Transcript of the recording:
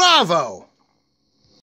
Bravo!